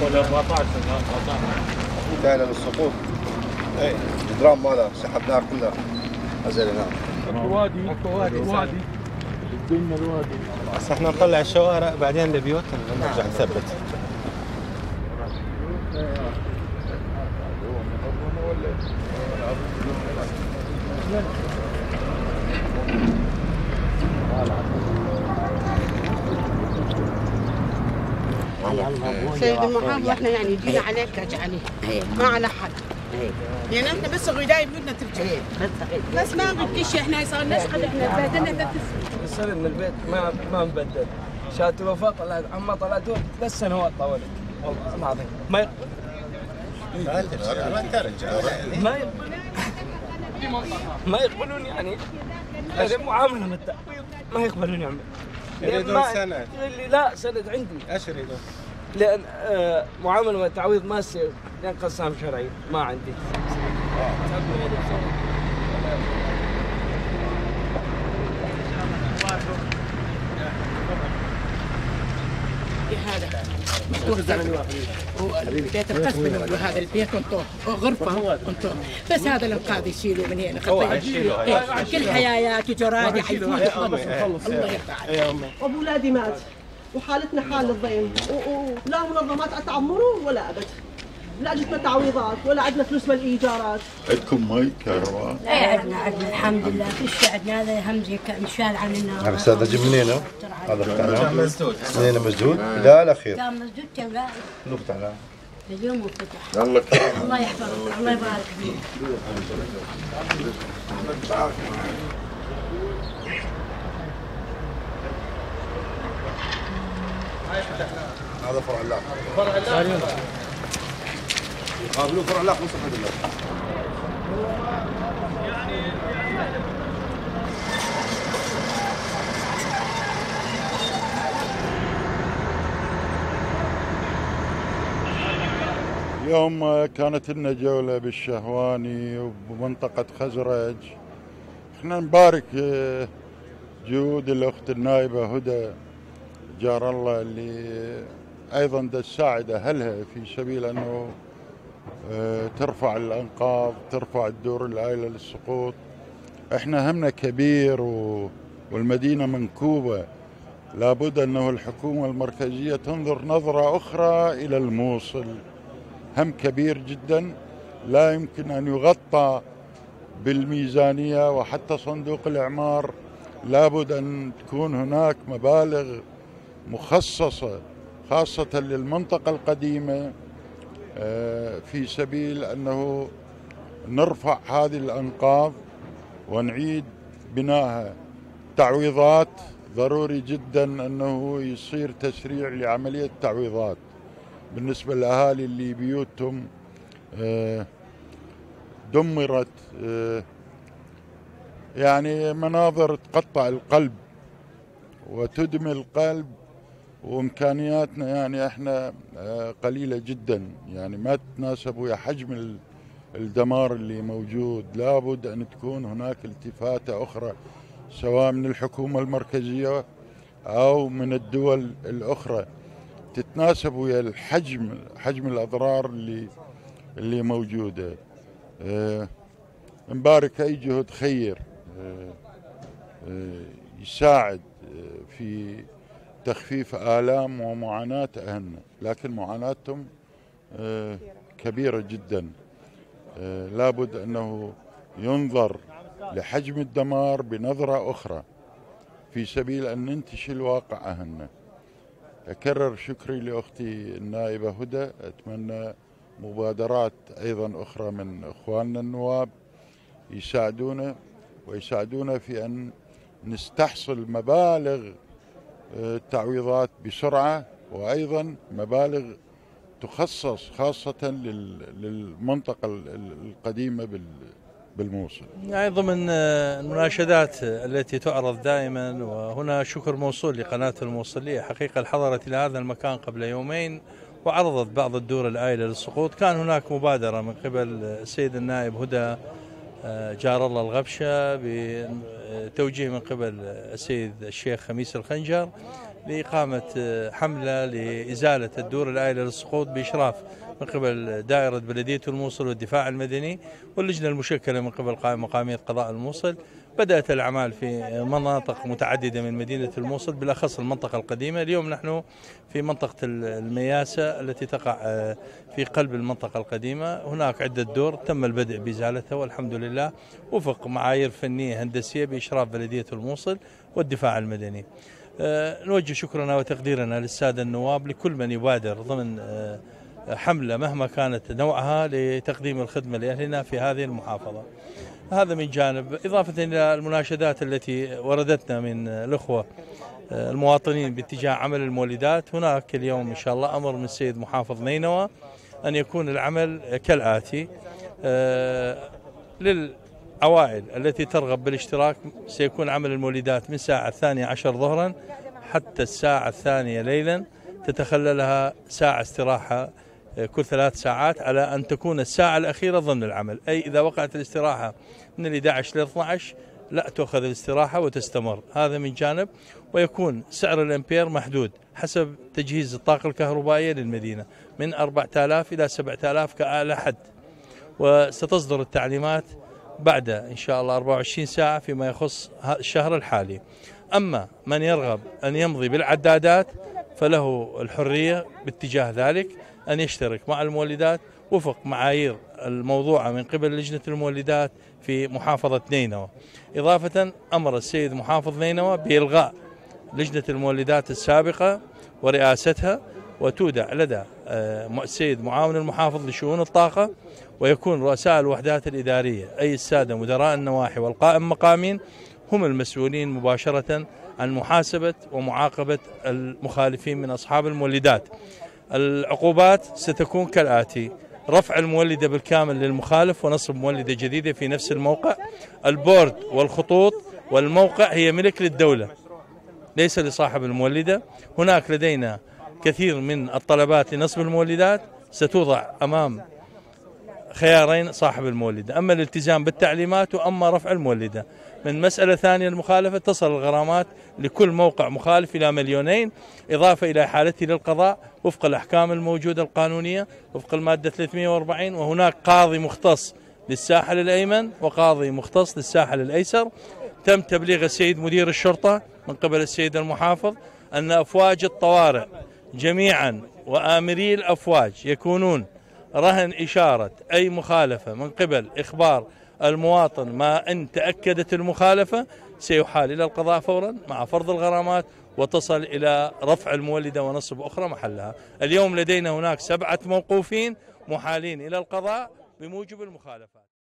حول 14 انتهينا للسقوط إيه الدرام ماله سحبناها كلها نزل هناك الوادي الوادي. الوادي. بس إحنا نطلع الشوارع بعدين البيوت نرجع نثبت. سيد المحافظ إحنا يعني جينا عليك عليه ما على حد. يعني إحنا بس غداي بدنا ترجع. بس ما بدكش إحنا صار نشقد إحنا تبهدلنا ثلاث سنين السبب من البيت ما ما مبدل. شات الوفاة طلعت عما طلعت ثلاث سنوات طولت والله العظيم. ما يقبل ما ما يقبلون يعني. هذه من التعويض ما يقبلون يعمل يريدون سنة. يقول لي لا سند عندي إيش يريدون؟ لأن آه، معاملة من التعويض ما تصير لأن قسام شرعي ما عندي هذا بيت القسم وهذا البيت انطوه غرفه انطوه بس هذا الانقاذ يشيلوا من هنا إيه، كل حيايات وجراد يحيفون الله يرضى ابو ولادي مات وحالتنا حال الضيم ولا منظمات تعمروا ولا ابد لا جتنا تعويضات ولا عندنا فلوس من الإيجارات. عندكم مي كهرباء إيه عندنا عندنا الحمد لله. كل شيء عندنا؟ هذا همزه انشال عن النار. بس هذا جيب منين؟ هذا مسدود. منين مسدود؟ لا الأخير. كان مسدود كان لا شنو بتاعنا؟ اليوم انفتح يلا. الله يحفظك. الله يبارك فيك. هذا فرع اللاق فرع قابلوا فرع لله اليوم كانت لنا جولة بالشهواني وبمنطقة خزرج. إحنا نبارك آه، جهود الأخت النائبة هدى جار الله اللي أيضا تساعد أهلها في سبيل أنه آه، ترفع الأنقاض ترفع الدور العائلة للسقوط. إحنا همنا كبير و- والمدينة منكوبة. لابد أنه الحكومة المركزية تنظر نظرة أخرى إلى الموصل. هم كبير جدا. لا يمكن أن يغطى بالميزانية وحتى صندوق الإعمار. لابد أن تكون هناك مبالغ مخصصة خاصة للمنطقة القديمة. آه، في سبيل أنه نرفع هذه الأنقاض ونعيد بنائها تعويضات. ضروري جدا أنه يصير تسريع لعملية تعويضات بالنسبة للأهالي اللي بيوتهم آه، دمرت آه، يعني مناظر تقطع القلب وتدمي القلب. وإمكانياتنا يعني إحنا آه، قليلة جدا. يعني ما تتناسب ويا حجم ال- الدمار اللي موجود. لابد أن تكون هناك التفاتة أخرى سواء من الحكومة المركزية أو من الدول الأخرى. تتناسب ويا الحجم حجم الأضرار اللي اللي موجودة. آه، نبارك أي جهد خير آه، يساعد في تخفيف آلام ومعاناة اهلنا لكن معاناتهم آه، كبيرة جدا. آه، لابد أنه ينظر لحجم الدمار بنظرة أخرى في سبيل أن ننتشل واقع اهلنا أكرر شكري لأختي النائبة هدى أتمنى مبادرات أيضا أخرى من إخواننا النواب يساعدونا ويساعدونا في أن نستحصل مبالغ التعويضات بسرعة وأيضا مبالغ تخصص خاصة لل- للمنطقة ال- ال- القديمة بال- بالموصل. يعني ضمن المناشدات التي تعرض دائما وهنا شكر موصول لقناة الموصلية. حقيقة حضرت إلى هذا المكان قبل يومين وعرضت بعض الدور الآيلة للسقوط. كان هناك مبادرة من قبل السيد النائب هدى جار الله الغبشة بتوجيه من قبل السيد الشيخ خميس الخنجر لإقامة آه، حملة لإزالة الدور الآيلة للسقوط بإشراف من قبل دائرة بلدية الموصل والدفاع المدني واللجنة المشكلة من قبل قائمة مقامية قضاء الموصل. بدأت الأعمال في مناطق متعددة من مدينة الموصل بالأخص المنطقة القديمة. اليوم نحن في منطقة المياسة التي تقع آه، في قلب المنطقة القديمة. هناك عدة دور تم البدء بإزالتها والحمد لله. وفق معايير فنية هندسية بإشراف بلدية الموصل والدفاع المدني. آه، نوجه شكرنا وتقديرنا للسادة النواب لكل من يبادر ضمن آه، حملة مهما كانت نوعها لتقديم الخدمة لأهلنا في هذه المحافظة. هذا من جانب إضافة إلى المناشدات التي وردتنا من الأخوة آه، المواطنين باتجاه عمل المولدات. هناك اليوم إن شاء الله أمر من السيد محافظ نينوى أن يكون العمل كالآتي آه، للعوائل التي ترغب بالاشتراك. سيكون عمل المولدات من الساعة الثانية عشر ظهرا حتى الساعة الثانية ليلا تتخللها ساعة استراحة كل ثلاث ساعات على أن تكون الساعة الأخيرة ضمن العمل. أي إذا وقعت الاستراحة من ال 11 ل 12 لا تؤخذ الاستراحة وتستمر. هذا من جانب. ويكون سعر الأمبير محدود حسب تجهيز الطاقة الكهربائية للمدينة من 4000 إلى 7000 كأعلى حد. وستصدر التعليمات بعد إن شاء الله 24 ساعة فيما يخص الشهر الحالي. أما من يرغب أن يمضي بالعدادات فله الحرية باتجاه ذلك. أن يشترك مع المولدات وفق معايير الموضوعة من قبل لجنة المولدات في محافظة نينوى. إضافة أمر السيد محافظ نينوى بإلغاء لجنة المولدات السابقة ورئاستها وتودع لدى آه، السيد معاون المحافظ لشؤون الطاقة ويكون رؤساء الوحدات الإدارية أي السادة مدراء النواحي والقائم مقامين هم المسؤولين مباشرة عن محاسبة ومعاقبة المخالفين من أصحاب المولدات. العقوبات ستكون كالآتي. رفع المولدة بالكامل للمخالف ونصب مولدة جديدة في نفس الموقع. البورد والخطوط والموقع هي ملك للدولة ليس لصاحب المولدة. هناك لدينا كثير من الطلبات لنصب المولدات. ستوضع أمام خيارين صاحب المولدة. أما الالتزام بالتعليمات وأما رفع المولدة من مسألة ثانية المخالفة تصل الغرامات لكل موقع مخالف إلى مليونين إضافة إلى حالته للقضاء وفق الأحكام الموجودة القانونية وفق المادة 340 وهناك قاضي مختص للساحل الأيمن وقاضي مختص للساحل الأيسر. تم تبليغ السيد مدير الشرطة من قبل السيد المحافظ أن أفواج الطوارئ جميعا وآمري الأفواج يكونون رهن إشارة أي مخالفة من قبل إخبار المواطن ما إن تأكدت المخالفة سيحال إلى القضاء فورا مع فرض الغرامات وتصل إلى رفع المولدة ونصب أخرى محلها. اليوم لدينا هناك سبعة موقوفين محالين إلى القضاء بموجب المخالفات.